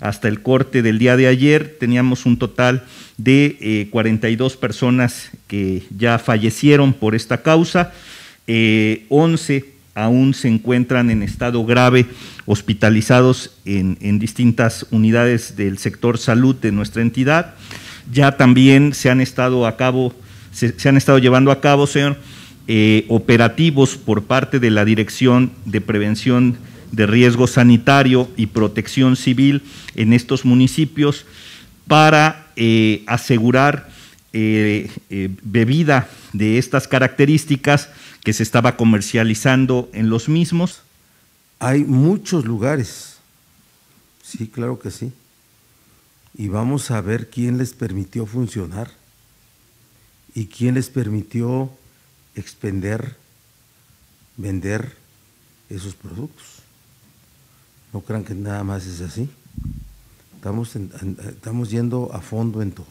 Hasta el corte del día de ayer teníamos un total de 42 eh, personas que ya fallecieron por esta causa, 11 eh, aún se encuentran en estado grave hospitalizados en, distintas unidades del sector salud de nuestra entidad. Ya también se han estado a cabo, se, han estado llevando a cabo, señor, eh, operativos por parte de la Dirección de Prevención de riesgo sanitario y protección civil en estos municipios para eh, asegurar eh, eh, bebida de estas características que se estaba comercializando en los mismos? Hay muchos lugares, sí, claro que sí. Y vamos a ver quién les permitió funcionar y quién les permitió expender, vender esos productos. No crean que nada más es así. Estamos, estamos yendo a fondo en todo.